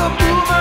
a boomer.